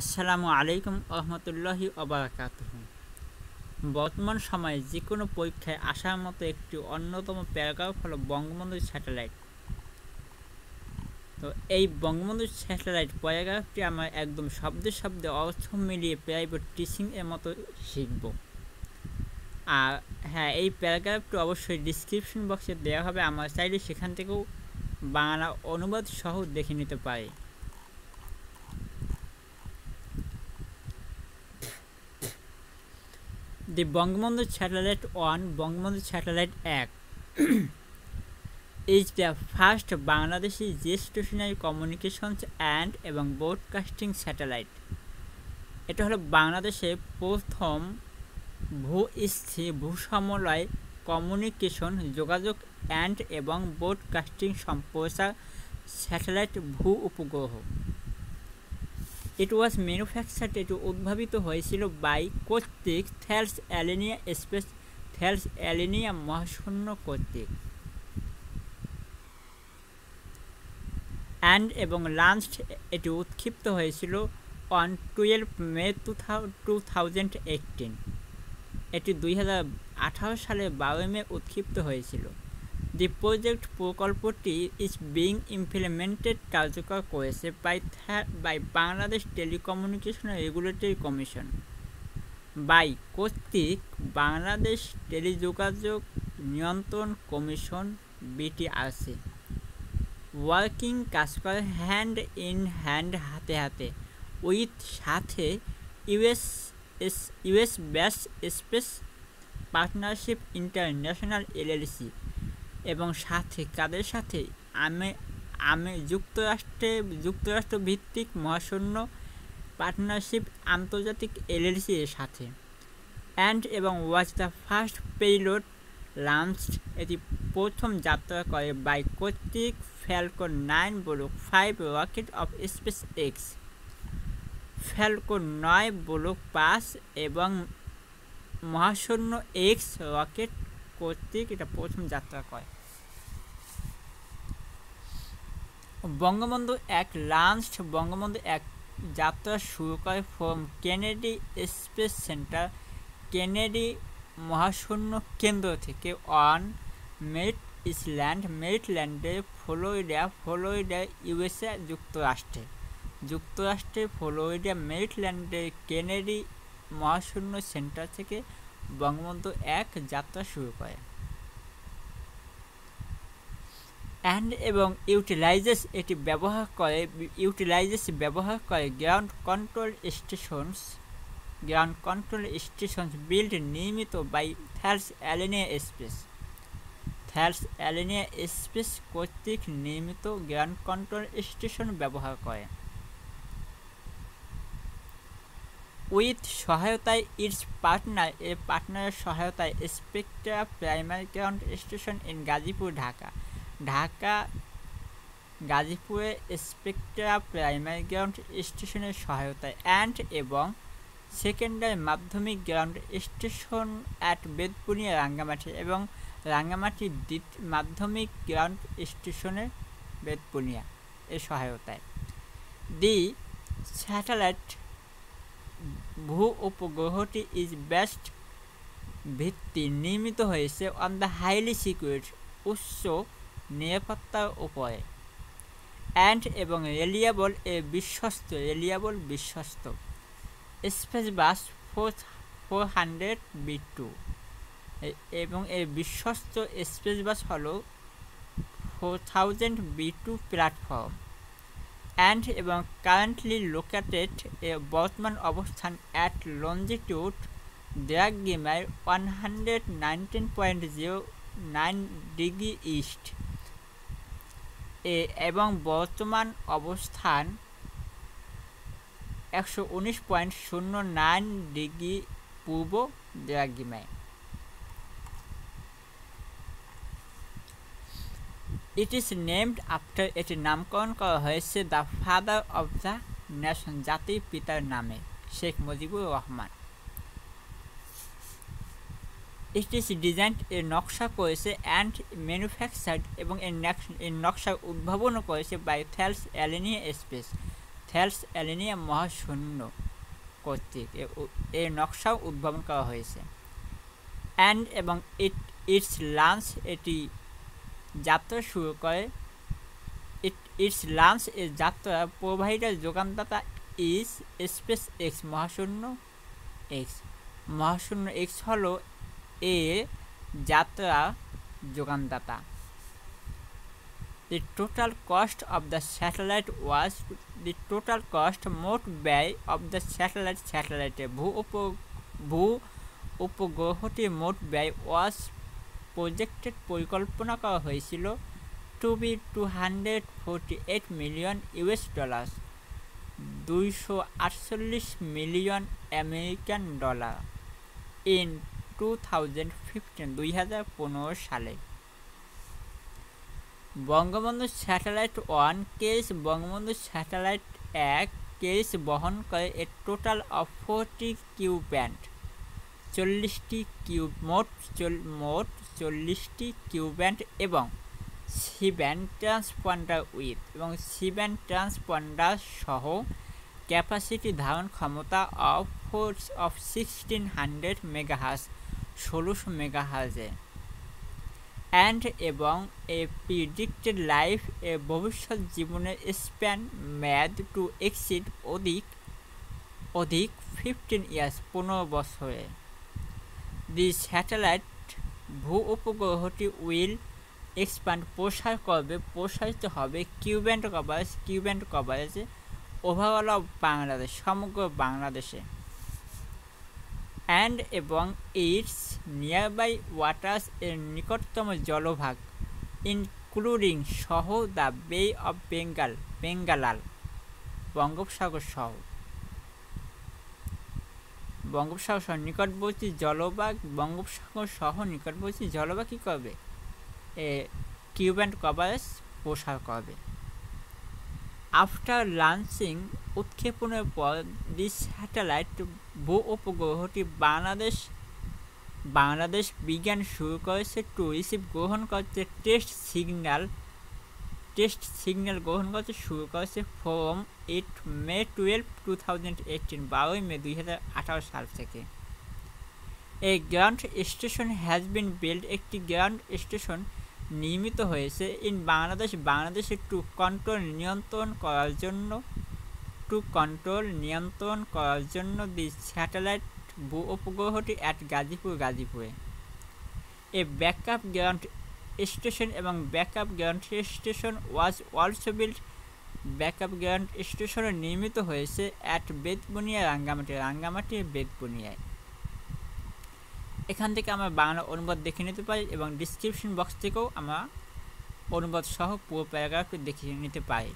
আসসালামু আলাইকুম রহমতুল্লাহি অবরাকাত বর্তমান সময়ে যে কোনো পরীক্ষায় আসার মতো একটি অন্যতম প্যারাগ্রাফ হলো বঙ্গবন্ধু স্যাটেলাইট। তো এই বঙ্গবন্ধু স্যাটেলাইট প্যারাগ্রাফটি আমরা একদম শব্দে শব্দে অর্থ মিলিয়ে প্রাইভেট টিচিং এর মতো শিখব। আর হ্যাঁ এই প্যারাগ্রাফটি অবশ্যই ডিসক্রিপশন বক্সে দেওয়া হবে, আমার চাইলে সেখান থেকেও বাংলা অনুবাদ সহ দেখে নিতে পারি। The Bangabandhu satellite one, Bangabandhu satellite এক। Is the first Bangladeshi geostationary communications and এবং ব্রডকাস্টিং স্যাটেলাইট এটা হলো বাংলাদেশে প্রথম ভূস্থির ভূসমলয় কমিউনিকেশন যোগাযোগ অ্যান্ড এবং ব্রডকাস্টিং সম্প্রচার স্যাটেলাইট ভূ উপগ্রহ ইট ওয়াজ ম্যানুফ্যাকচার্ড এটি উদ্ভাবিত হয়েছিল বাই কর্তৃক Thales Alenia Space Thales Alenia মহাশূন্য কর্তৃক। অ্যান্ড এবং লাঞ্চ এটি উৎক্ষিপ্ত হয়েছিল on twelve May two two thousand eighteen এটি দুই হাজার আঠারো সালে বারোই মে উৎক্ষিপ্ত হয়েছিল। দি প্রজেক্ট প্রকল্পটি ইজ বিং ইমপ্লিমেন্টেড কার্যকর করেছে by by Bangladesh telecommunication regulatory commission by কর্তৃক বাংলাদেশ টেলিযোগাযোগ নিয়ন্ত্রণ কমিশন বিটিআরসি ওয়ার্কিং কাজ করে হ্যান্ড ইন হ্যান্ড হাতে হাতে উইথ সাথে US S US based space partnership international LLC এবং সাথে, কাদের সাথে? আমি আমি যুক্তরাষ্ট্রে যুক্তরাষ্ট্র ভিত্তিক মহাশূন্য পার্টনারশিপ আন্তর্জাতিক এলএলসি এর সাথে। অ্যান্ড এবং was the first payload launch এটি প্রথম যাত্রা করে বাই কর্তৃক Falcon nine block five rocket of SpaceX Falcon নয় ব্লক পাঁচ এবং মহাশূন্য এক্স রকেট কর্তৃক এটা প্রথম যাত্রা করে বঙ্গবন্ধু এক লাঞ্চ বঙ্গবন্ধু এক যাত্রা শুরু করে from Kennedy Space Center Kennedy মহাশূন্য কেন্দ্র থেকে অন মেট ইসল্যান্ড মেরিটল্যান্ডে ফ্লোরিডা ফ্লোরিডা ইউএসএ যুক্তরাষ্ট্রে। যুক্তরাষ্ট্রে ফ্লোরিডা মেরিটল্যান্ডে কেনেডি মহাশূন্য সেন্টার থেকে বঙ্গবন্ধু এক যাত্রা শুরু করে। অ্যান্ড এবং ইউটিলাইজেস এটি ব্যবহার করে ইউটিলাইজেস ব্যবহার করে ground control stations ground control stations build নির্মিত by Thales Alenia Space Thales Alenia Space কর্তৃক নির্মিত গ্রাউন্ড কন্ট্রোল স্টেশন ব্যবহার করে। উইথ সহায়তায় ইটস পার্টনার, এ পার্টনারের সহায়তায় Spectra primary ground station in Gazipur, Dhaka. Dhaka, গাজীপুরে স্পেকট্রা প্রাইমারি গ্রাউন্ড স্টেশনের সহায়তায় অ্যান্ড এবং সেকেন্ডারি মাধ্যমিক ground station at Betbunia Rangamati এবং রাঙ্গামাটি মাধ্যমিক গ্রাউন্ড স্টেশনের বেদপুনিয়া এ সহায়তায়। দি স্যাটেলাইট ভূ উপগ্রহটি ইজ বেস্ট ভিত্তি নির্মিত হয়েছে অন দ্য হাইলি সিকিউর উচ্চ নিরাপত্তার উপরে। অ্যান্ড এবং রেলিয়াবল এ বিশ্বস্ত রেলিয়াবল বিশ্বস্ত। Spacebus four four hundred B two এবং এর বিশ্বস্ত স্পেস বাস হল four thousand B two platform and এবং কারেন্টলি লোকেটেড এ বর্তমান অবস্থান at longitude দ্রাগিমায় one hundred nineteen point zero nine degree east. এ এবং বর্তমান অবস্থান একশো উনিশ পয়েন্ট শূন্য নাইন ডিগ্রি পূর্ব দ্রাগিমায় ইট ইজ নেমড আফটার এটি নামকরণ করা হয়েছে the father of the nation জাতির পিতার নামে, Sheikh Mujibur Rahman. It is design এর নকশা করেছে অ্যান্ড ম্যানুফ্যাকচার্ড এবং এর নকশা উদ্ভাবনও করেছে by Thales Alenia Space Thales Alenia মহাশূন্য কর্তৃক এর নকশাও উদ্ভাবন করা হয়েছে। অ্যান্ড এবং ইট ইটস লাঞ্চ এটি যাত্রা শুরু করে। ইট ইটস লাঞ্চ এর যাত্রা প্রোভাইডার যোগানদাতা ইস স্পেস এক্স মহাশূন্য এক্স মহাশূন্য এক্স হল এ যাত্রা যোগানদাতা the total cost of the satellite was the total cost মোট ব্যয় of দ্য স্যাটেলাইট satellite ভূ উপ ভূ উপগ্রহটির মোট ব্যয় ওয়াজ প্রজেক্টেড পরিকল্পনা করা হয়েছিল to be two hundred forty eight million US dollar দুইশো আটচল্লিশ million American dollar in two thousand fifteen দুই হাজার পনেরো সালে। Bangabandhu satellite one, carries Bangabandhu satellite এক, কেস বহন করে a total of forty Ku band চল্লিশটি কিউ মোট মোট চল্লিশটি কিউ ব্যান্ড এবং সি ব্যান্ড ট্রান্সপন্ডার উইথ এবং সি ব্যান্ড ট্রান্সপন্ডার সহ ক্যাপাসিটি ধারণ ক্ষমতা of force of sixteen hundred megahertz ষোলোশো মেগাহাজে অ্যান্ড এবং এ প্রিডিক্টেড লাইফ এ ভবিষ্যৎ জীবনের স্প্যান ম্যাদ টু এক্সিড অধিক অধিক ফিফটিন ইয়ার্স, পনেরো বছরে দি স্যাটেলাইট ভূ উপগ্রহটি উইল এক্সপ্যান্ড প্রসার করবে, প্রসারিত হবে Ku band coverage Ku band কভারেজে overall of Bangladesh, সমগ্র বাংলাদেশে। অ্যান্ড এবং ইটস নিয়ারবাই ওয়াটার্স এর নিকটতম জলভাগ, ইনক্লুডিং সহ দ্য বে অফ বেঙ্গাল, বেঙ্গালাল, বঙ্গোপসাগর সহ। বঙ্গোপসাগর সহ নিকটবর্তী জলভাগ বঙ্গোপসাগর সহ নিকটবর্তী জলভাগ কী করবে এ কিউব্যান্ড কভারেজ প্রসার করবে আফটার লঞ্চিং উৎক্ষেপণের পর দি স্যাটেলাইট ভূ উপগ্রহটি বাংলাদেশ বাংলাদেশ বিজ্ঞান শুরু করেছে টু রিসিভ গ্রহণ করছে টেস্ট সিগন্যাল টেস্ট সিগন্যাল গ্রহণ করতে শুরু করেছে from eight May twelve two thousand eighteen, বারোই মে দুই হাজার আঠারো সাল থেকে। এই ground station has been build একটি গ্রাউন্ড স্টেশন নির্মিত হয়েছে ইন বাংলাদেশ বাংলাদেশে টু কন্ট্রোল নিয়ন্ত্রণ করার জন্য টু কন্ট্রোল নিয়ন্ত্রণ করার জন্য দি স্যাটেলাইট ভূ উপগ্রহটি অ্যাট গাজীপুর, গাজীপুরে। এ ব্যাকআপ গ্রাউন্ড স্টেশন এবং backup ground station was also build. Backup ground স্টেশনও নির্মিত হয়েছে অ্যাট বেদপুনিয়া রাঙ্গামাটি রাঙ্গামাটি বেদপুনিয়ায় এখান থেকে আমরা বাংলা অনুবাদ দেখে নিতে পারি এবং ডিসক্রিপশন বক্স থেকেও আমরা অনুবাদ সহ পুরো প্যারাগ্রাফটি দেখে নিতে পারি।